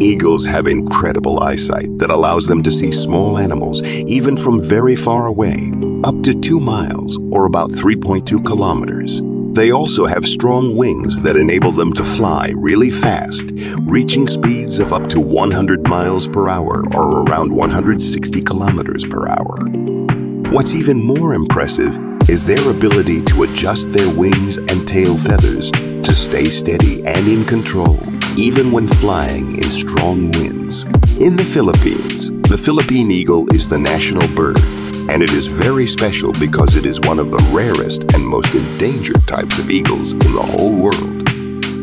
Eagles have incredible eyesight that allows them to see small animals, even from very far away, up to 2 miles or about 3.2 kilometers. They also have strong wings that enable them to fly really fast, reaching speeds of up to 100 miles per hour or around 160 kilometers per hour. What's even more impressive is their ability to adjust their wings and tail feathers to stay steady and in control, even when flying in strong winds. In the Philippines, the Philippine eagle is the national bird and it is very special because it is one of the rarest and most endangered types of eagles in the whole world.